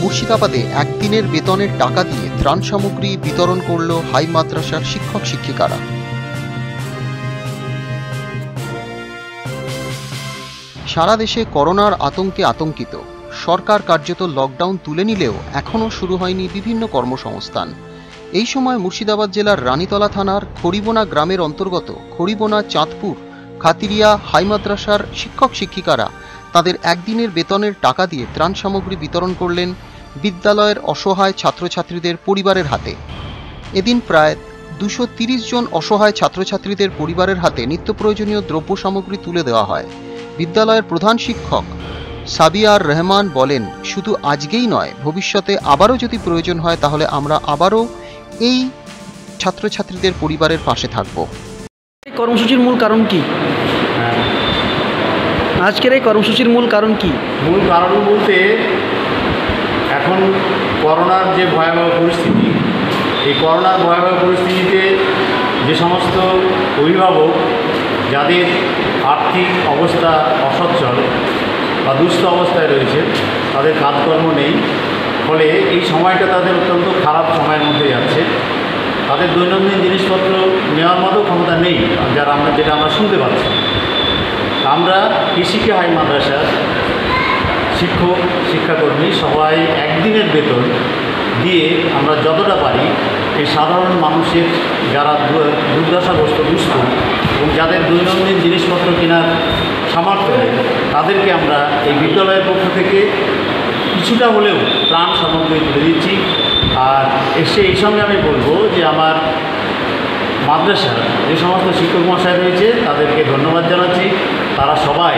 মুর্শিদাবাদে একদিনের বেতনের টাকা দিয়ে ত্রাণ সামগ্রী বিতরণ করল হাই মাদ্রাসার শিক্ষক শিক্ষিকারা। সারা দেশে করোনার আতঙ্কে আতঙ্কিত। সরকার কার্যত লকডাউন তুলে নিলেও এখনও শুরু হয়নি বিভিন্ন কর্মসংস্থান। এই সময় মুর্শিদাবাদ জেলার রানীতলা থানার খড়িবোনা গ্রামের অন্তর্গত খড়িবোনা চাঁদপুর, খাতিরিয়া হাই মাদ্রাসার শিক্ষক শিক্ষিকারা তাদের একদিনের বেতনের টাকা দিয়ে ত্রাণ সামগ্রী বিতরণ করলেন বিদ্যালয়ের অসহায় ছাত্রছাত্রীদের পরিবারের হাতে। এদিন প্রায় দুশো তিরিশ জন অসহায় ছাত্রছাত্রীদের পরিবারের হাতে নিত্য প্রয়োজনীয় দ্রব্য সামগ্রী তুলে দেওয়া হয়। বিদ্যালয়ের প্রধান শিক্ষক সাবিয়ার রহমান বলেন শুধু আজকেই নয় ভবিষ্যতে আবারও যদি প্রয়োজন হয় তাহলে আমরা আবারও এই ছাত্রছাত্রীদের পরিবারের পাশে থাকব। এই কর্মসূচির মূল কারণ কি? আজকের এই কর্মসূচির মূল কারণ কি? মূল কারণ বলতে এখন করোনার যে ভয়াবহ পরিস্থিতি, এই করোনার ভয়াবহ পরিস্থিতিতে যে সমস্ত অভিভাবক যাদের আর্থিক অবস্থা অসচ্ছল বা দুস্থ অবস্থায় রয়েছে, তাদের কাজকর্ম নেই, ফলে এই সময়টা তাদের অত্যন্ত খারাপ সময়ের মধ্যে যাচ্ছে। তাদের দৈনন্দিন জিনিসপত্র নেওয়ার মতো ক্ষমতা নেই, যারা আমরা, যেটা আমরা শুনতে পাচ্ছি। আমরা কৃষিকে হাই মাদ্রাসার শিক্ষক, শিক্ষাকর্মী সবাই একদিনের বেতন দিয়ে আমরা যতটা পারি এই সাধারণ মানুষের যারা দুর্দশাগ্রস্ত দুস্থ এবং যাদের দৈনন্দিন জিনিসপত্র কেনার সামর্থ্য নেই, তাদেরকে আমরা এই বিদ্যালয়ের পক্ষ থেকে কিছুটা হলেও ত্রাণ সামগ্রী তুলে দিচ্ছি। আর এসে এই সঙ্গে আমি বলব যে আমার মাদ্রাসার যে সমস্ত শিক্ষক মশাই রয়েছে, তাদেরকে ধন্যবাদ জানাচ্ছি। তারা সবাই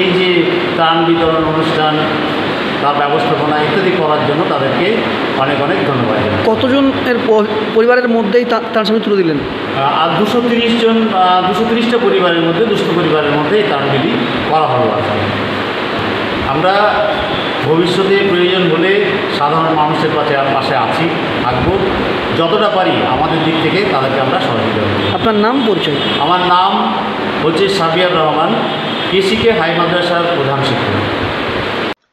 এই যে ত্রাণ বিতরণ অনুষ্ঠান তার ব্যবস্থাপনা ইত্যাদি করার জন্য তাদেরকে অনেক অনেক ধন্যবাদ। কতজন এর পরিবারের মধ্যেই তার সঙ্গে তুলে দিলেন? আর দুশো তিরিশ জন দুশো তিরিশটা পরিবারের মধ্যে দুশো পরিবারের মধ্যে এই ত্রাণবিধি করা হলো আমরা ভবিষ্যতে প্রয়োজন হলে সাধারণ মানুষের পাশে পাশে আছি থাকব। যতটা পারি আমাদের দিক থেকে তাদেরকে আমরা সহযোগিতা করি। আপনার নাম পরিচয়? আমার নাম হচ্ছে সাবিয়ার রহমান। কৃষিকে হাই মাদ্রাসার প্রধান শিক্ষক।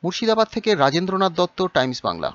মুর্শিদাবাদ থেকে রাজেন্দ্রনাথ দত্ত টাইমস বাংলা।